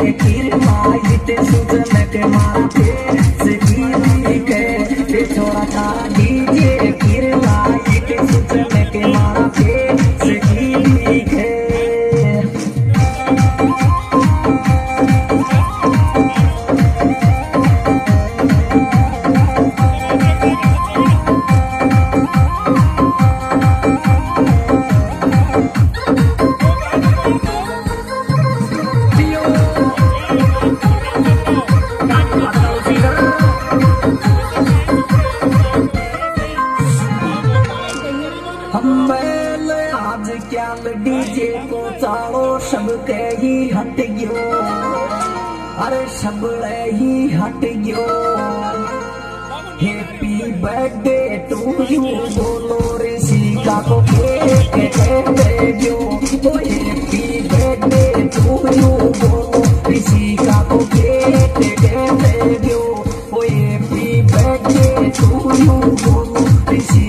के तीर माई ते सुजन के मारा डीजे को चालो सब के ही हट गयो। अरे सब ही हट गयो। हैप्पी बर्थडे टू यू, बोलो ऋषि का को केक कहते गयो ओ हैप्पी बर्थडे टू यू, बोलो ऋषि का को केक कहते गयो ओ हैप्पी बर्थडे टू यू, बोलो ऋषि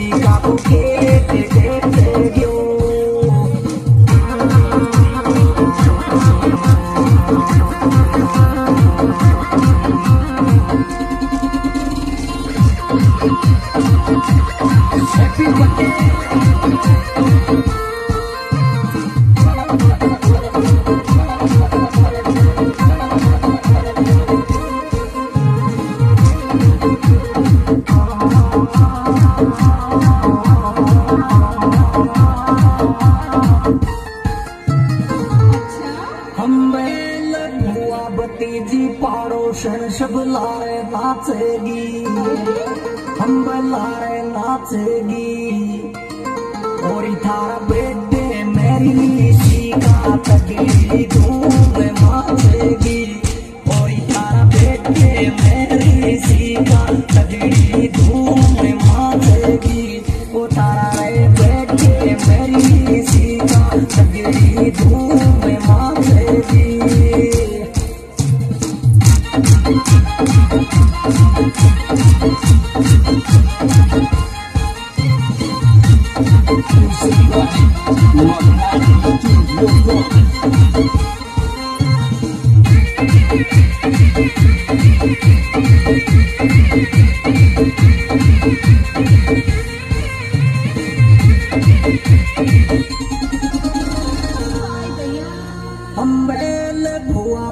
भतीजी पड़ोसन सब लारे नाचेगी। लारे नाचेगी। और थारा बेटे, मेरी निशी का तकली धूम माचेगी। और थारा बेटे, मेरी निशी का तकली धूम माचेगी।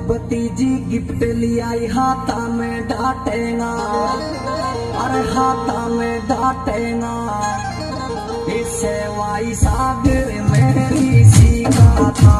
भतीजी गिफ्ट लियाई हाथा में डांटेगा। अरे हाथा में डांटेगा। इससे वाई सागर मेरी सीखा था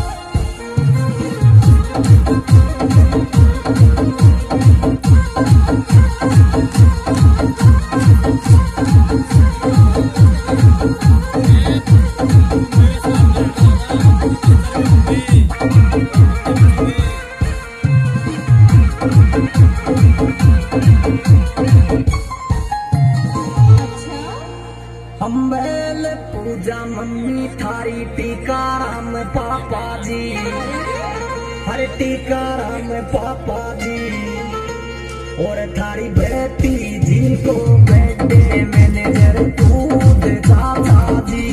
बेल पूजा मम्मी थारी टीका राम पापा जी। हर टीका राम पापा जी। और थारी बेटी जी को बेटे मैनेजर दूध दादा जी।